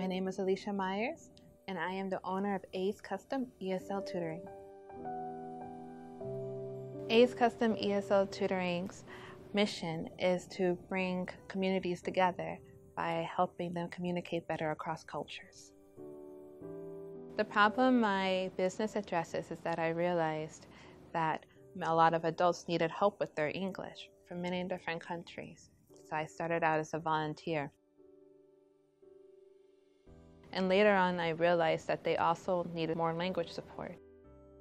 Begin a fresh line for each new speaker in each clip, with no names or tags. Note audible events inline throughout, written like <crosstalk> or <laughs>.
My name is Alicia Myers, and I am the owner of A's Custom ESL Tutoring. A's Custom ESL Tutoring's mission is to bring communities together by helping them communicate better across cultures. The problem my business addresses is that I realized that a lot of adults needed help with their English from many different countries. So I started out as a volunteer. And later on, I realized that they also needed more language support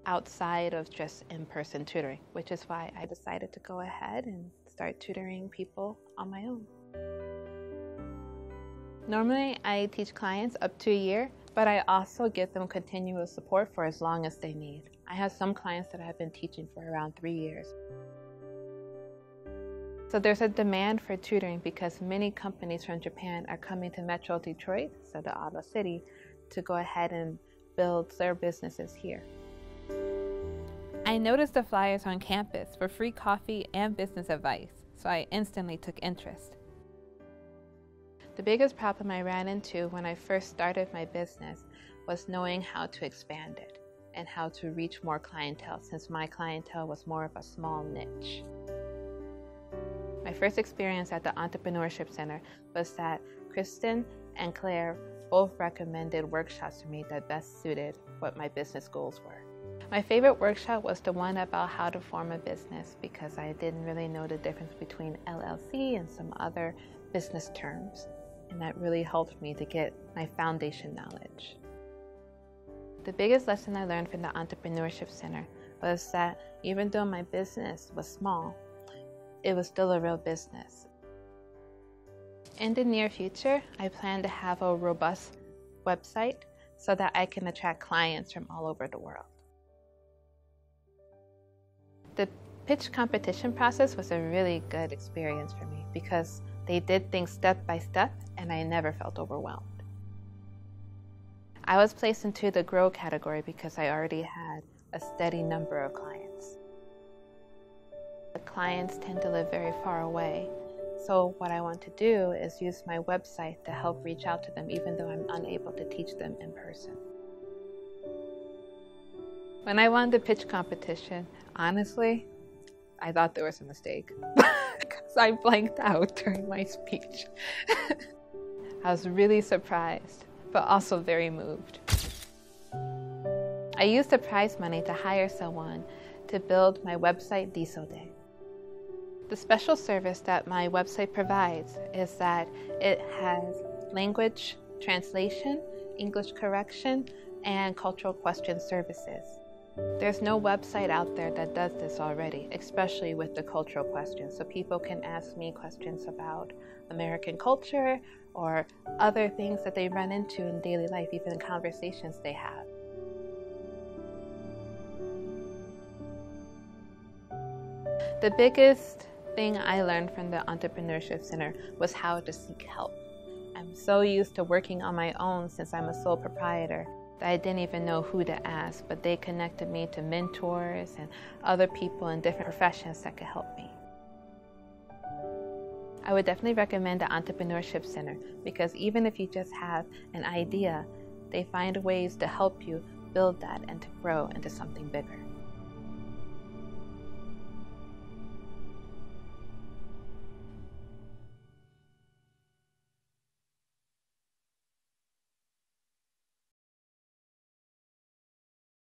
outside of just in person tutoring, which is why I decided to go ahead and start tutoring people on my own. Normally, I teach clients up to a year, but I also give them continuous support for as long as they need. I have some clients that I've been teaching for around three years. So there's a demand for tutoring because many companies from Japan are coming to Metro Detroit, so the auto city, to go ahead and build their businesses here. I noticed the flyers on campus for free coffee and business advice, so I instantly took interest. The biggest problem I ran into when I first started my business was knowing how to expand it and how to reach more clientele since my clientele was more of a small niche. My first experience at the Entrepreneurship Center was that Kristen and Claire both recommended workshops for me that best suited what my business goals were. My favorite workshop was the one about how to form a business because I didn't really know the difference between LLC and some other business terms, and that really helped me to get my foundation knowledge. The biggest lesson I learned from the Entrepreneurship Center was that even though my business was small, it was still a real business. In the near future, I plan to have a robust website so that I can attract clients from all over the world. The pitch competition process was a really good experience for me because they did things step by step and I never felt overwhelmed. I was placed into the grow category because I already had a steady number of clients. Clients tend to live very far away, so what I want to do is use my website to help reach out to them even though I'm unable to teach them in person. When I won the pitch competition, honestly, I thought there was a mistake <laughs> because I blanked out during my speech. <laughs> I was really surprised, but also very moved. I used the prize money to hire someone to build my website Disode. The special service that my website provides is that it has language translation, English correction, and cultural question services. There's no website out there that does this already, especially with the cultural questions. So people can ask me questions about American culture or other things that they run into in daily life, even conversations they have. The biggest thing I learned from the Entrepreneurship Center was how to seek help. I'm so used to working on my own since I'm a sole proprietor that I didn't even know who to ask, but they connected me to mentors and other people in different professions that could help me. I would definitely recommend the Entrepreneurship Center because even if you just have an idea, they find ways to help you build that and to grow into something bigger.